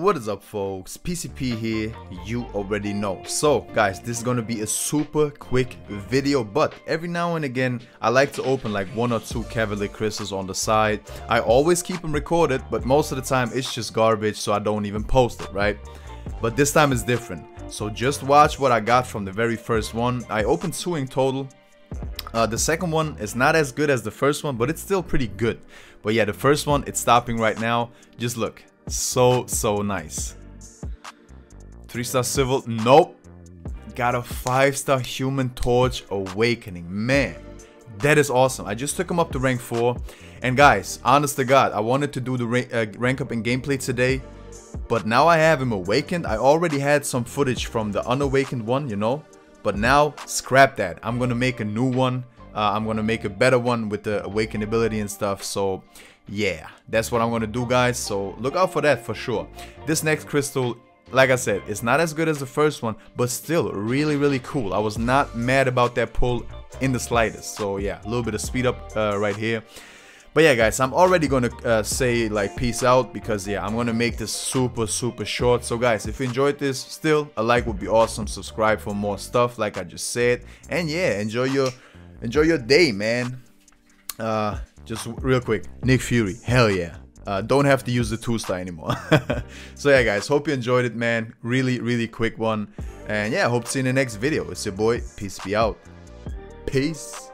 What is up folks, PCP here, you already know. So guys, this is gonna be a super quick video, but every now and again, I like to open like one or two Cavalier Crystals on the side. I always keep them recorded, but most of the time it's just garbage, so I don't even post it, right? But this time is different. So just watch what I got from the very first one. I opened two in total, uh, the second one is not as good as the first one, but it's still pretty good. But yeah, the first one, it's stopping right now. Just look. So, so nice. 3-star Civil. Nope. Got a 5-star Human Torch Awakening. Man, that is awesome. I just took him up to rank 4. And guys, honest to God, I wanted to do the rank, uh, rank up in gameplay today. But now I have him awakened. I already had some footage from the unawakened one, you know. But now, scrap that. I'm gonna make a new one. Uh, I'm gonna make a better one with the awakened ability and stuff. So, yeah, that's what I'm gonna do, guys. So, look out for that for sure. This next crystal, like I said, it's not as good as the first one, but still really, really cool. I was not mad about that pull in the slightest. So, yeah, a little bit of speed up uh, right here. But yeah, guys, I'm already to uh, say like peace out because yeah, I'm to make this super, super short. So guys, if you enjoyed this, still a like would be awesome. Subscribe for more stuff like I just said. And yeah, enjoy your enjoy your day, man. Uh, just real quick, Nick Fury, hell yeah. Uh, don't have to use the two star anymore. so yeah, guys, hope you enjoyed it, man. Really, really quick one. And yeah, hope to see you in the next video. It's your boy, Peace be out. Peace.